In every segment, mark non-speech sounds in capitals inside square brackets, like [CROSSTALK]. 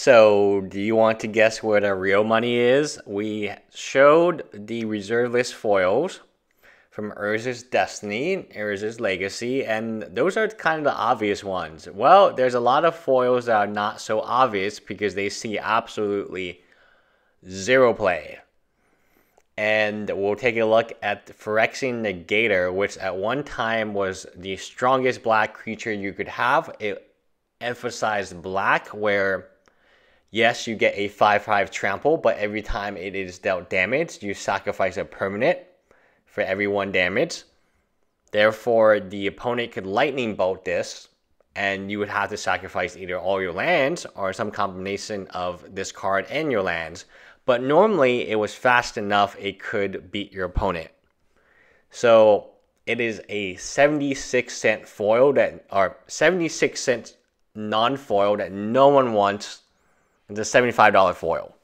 So, do you want to guess where the real money is? We showed the reserve list foils from Urza's Destiny, Urza's Legacy, and those are kind of the obvious ones. Well, there's a lot of foils that are not so obvious because they see absolutely zero play. And we'll take a look at Phyrexian Negator, which at one time was the strongest black creature you could have. It emphasized black, where Yes, you get a 5-5 trample, but every time it is dealt damage, you sacrifice a permanent for every one damage. Therefore, the opponent could lightning bolt this, and you would have to sacrifice either all your lands or some combination of this card and your lands. But normally, it was fast enough it could beat your opponent. So it is a 76 cent foil that, or 76 cent non foil that no one wants it's a $75 foil.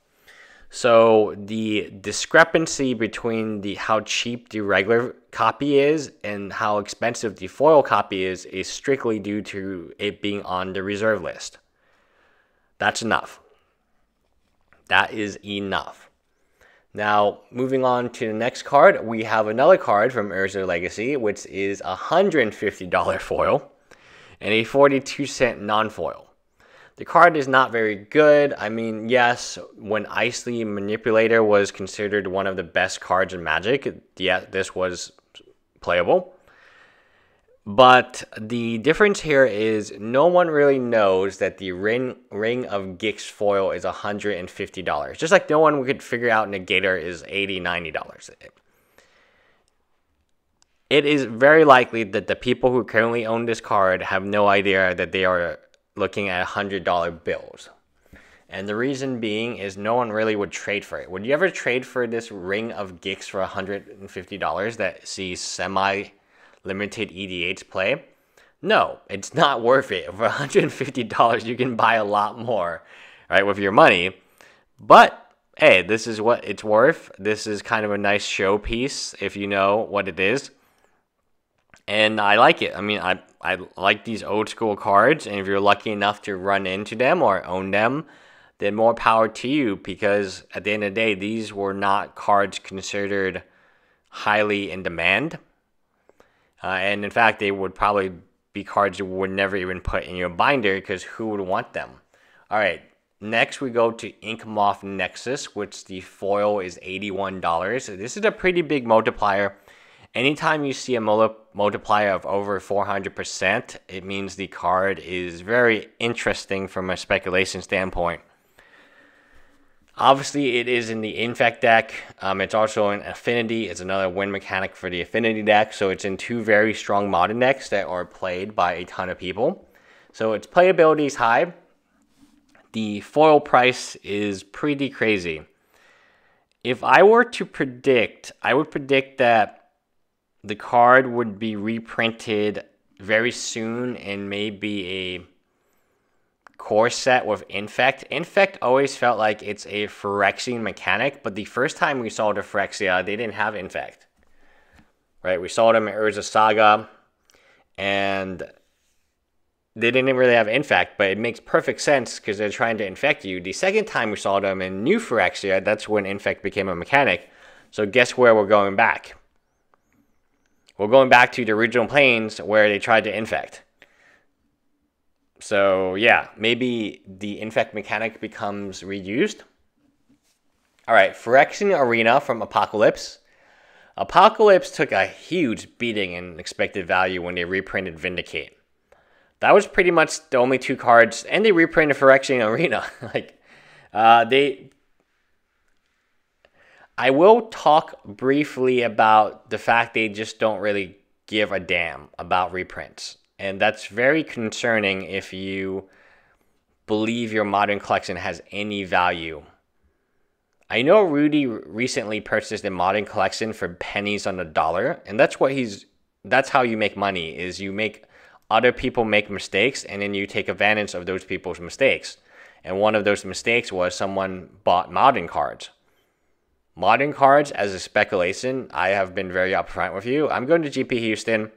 So the discrepancy between the how cheap the regular copy is and how expensive the foil copy is is strictly due to it being on the reserve list. That's enough. That is enough. Now, moving on to the next card, we have another card from Urza Legacy, which is a $150 foil and a 42 cent non foil. The card is not very good. I mean, yes, when Icy Manipulator was considered one of the best cards in Magic, yeah, this was playable. But the difference here is no one really knows that the Ring Ring of Gix foil is $150. Just like no one could figure out Negator is $80, $90. It is very likely that the people who currently own this card have no idea that they are looking at $100 bills. And the reason being is no one really would trade for it. Would you ever trade for this ring of Gix for $150 that sees semi limited EDH play? No, it's not worth it. For $150, you can buy a lot more, right, with your money. But hey, this is what it's worth. This is kind of a nice showpiece if you know what it is and I like it. I mean, I I like these old school cards, and if you're lucky enough to run into them or own them, then more power to you. Because at the end of the day, these were not cards considered highly in demand, uh, and in fact, they would probably be cards you would never even put in your binder because who would want them? All right. Next, we go to Inkmoth Nexus, which the foil is $81. So this is a pretty big multiplier Anytime you see a multiplier of over 400%, it means the card is very interesting from a speculation standpoint. Obviously, it is in the Infect deck. Um, it's also in Affinity. It's another win mechanic for the Affinity deck. So it's in two very strong modern decks that are played by a ton of people. So its playability is high. The foil price is pretty crazy. If I were to predict, I would predict that the card would be reprinted very soon and maybe a core set with Infect. Infect always felt like it's a Phyrexian mechanic, but the first time we saw the Phyrexia, they didn't have Infect. Right? We saw them in Urza Saga, and they didn't really have Infect, but it makes perfect sense because they're trying to infect you. The second time we saw them in New Phyrexia, that's when Infect became a mechanic. So guess where we're going back? We're going back to the original planes where they tried to infect. So yeah, maybe the infect mechanic becomes reused. All right, Phyrexian Arena from Apocalypse. Apocalypse took a huge beating in expected value when they reprinted Vindicate. That was pretty much the only two cards, and they reprinted Phyrexian Arena. [LAUGHS] like, uh, they I will talk briefly about the fact they just don't really give a damn about reprints. And that's very concerning if you believe your modern collection has any value. I know Rudy recently purchased a modern collection for pennies on the dollar, and that's what he's that's how you make money is you make other people make mistakes and then you take advantage of those people's mistakes. And one of those mistakes was someone bought modern cards. Modern cards, as a speculation, I have been very upfront with you. I'm going to GP Houston.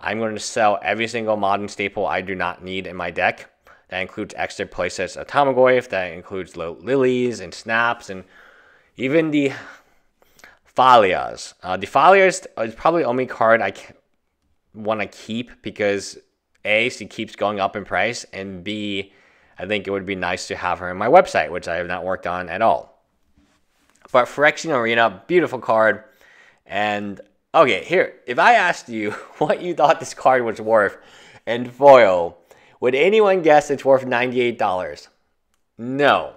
I'm going to sell every single modern staple I do not need in my deck. That includes extra playsets of Tarmogoyf. That includes lilies and snaps and even the Thalias. Uh, the Thalias is probably the only card I want to keep because A, she keeps going up in price, and B, I think it would be nice to have her in my website, which I have not worked on at all. But Phyrexian Arena, beautiful card. And okay, here, if I asked you [LAUGHS] what you thought this card was worth in foil, would anyone guess it's worth $98? No.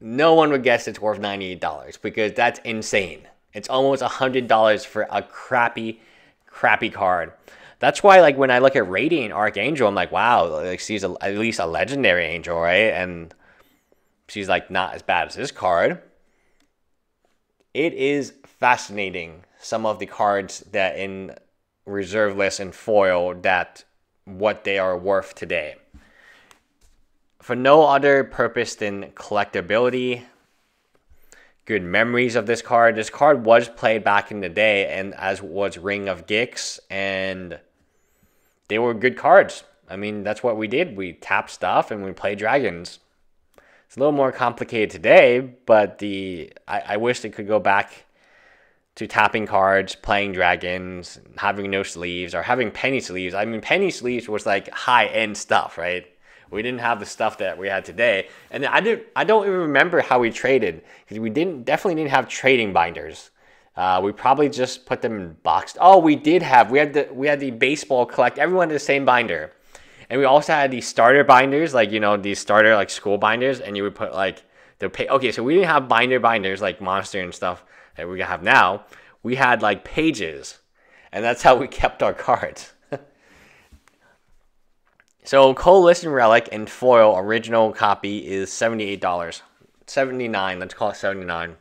No one would guess it's worth $98 because that's insane. It's almost $100 for a crappy, crappy card. That's why, like, when I look at Radiant Archangel, I'm like, wow, like, she's a, at least a legendary angel, right? And she's, like, not as bad as this card. It is fascinating, some of the cards that in reserve list and foil that what they are worth today. For no other purpose than collectability, good memories of this card. This card was played back in the day, and as was Ring of Gix, and they were good cards. I mean, that's what we did. We tapped stuff and we played dragons. It's a little more complicated today, but the I, I wish it could go back to tapping cards, playing dragons, having no sleeves, or having penny sleeves. I mean, penny sleeves was like high end stuff, right? We didn't have the stuff that we had today, and I didn't. I don't even remember how we traded because we didn't definitely didn't have trading binders. Uh, we probably just put them in boxed. Oh, we did have. We had the we had the baseball collect. Everyone had the same binder, and we also had these starter binders, like you know these starter like school binders, and you would put like the pay. Okay, so we didn't have binder binders like Monster and stuff that we have now. We had like pages, and that's how we [LAUGHS] kept our cards. [LAUGHS] So Coalition Relic and foil original copy is $78. 79 let's call it 79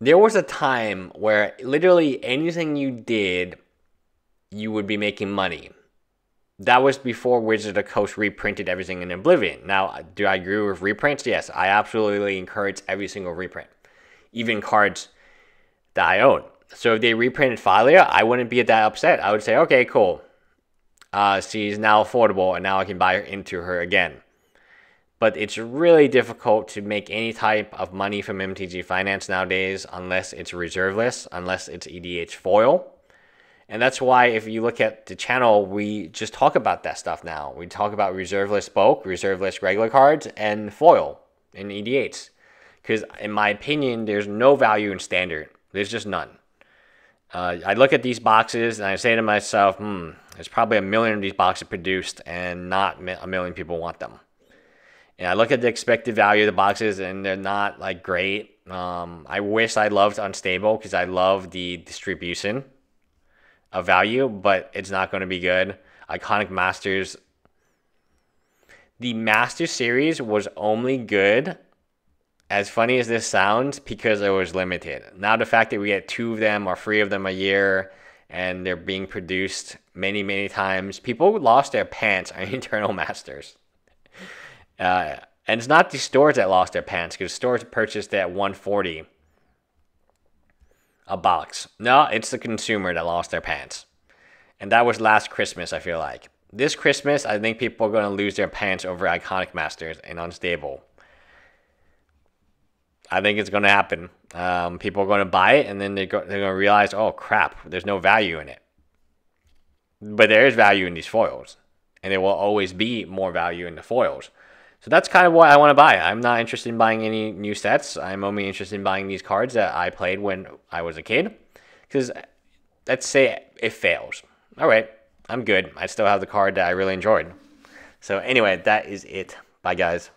There was a time where literally anything you did, you would be making money. That was before Wizard of Coast reprinted everything in Oblivion. Now, do I agree with reprints? Yes, I absolutely encourage every single reprint, even cards that I own. So if they reprinted Thalia, I wouldn't be that upset. I would say, okay, cool. Uh, she's now affordable, and now I can buy into her again. But it's really difficult to make any type of money from MTG Finance nowadays unless it's reserve list, unless it's EDH foil. And that's why if you look at the channel, we just talk about that stuff now. We talk about reserve list bulk, reserve list regular cards, and foil in EDH. Because in my opinion, there's no value in standard. There's just none. Uh, I look at these boxes and I say to myself, hmm, there's probably a million of these boxes produced and not a million people want them. And I look at the expected value of the boxes and they're not like great. Um, I wish I loved Unstable because I love the distribution of value, but it's not going to be good. Iconic Masters. The Master Series was only good as funny as this sounds, because it was limited. Now the fact that we get two of them or three of them a year and they're being produced many, many times, people lost their pants on [LAUGHS] Eternal Masters. Uh, and it's not the stores that lost their pants because stores purchased at 140 a box. No, it's the consumer that lost their pants. And that was last Christmas, I feel like. This Christmas, I think people are going to lose their pants over Iconic Masters and Unstable. I think it's going to happen. Um, people are going to buy it, and then they're, go- they're going to realize, oh crap, there's no value in it. But there is value in these foils, and there will always be more value in the foils. So that's kind of what I want to buy. I'm not interested in buying any new sets. I'm only interested in buying these cards that I played when I was a kid. Because let's say it fails. All right, I'm good. I still have the card that I really enjoyed. So anyway, that is it. Bye, guys.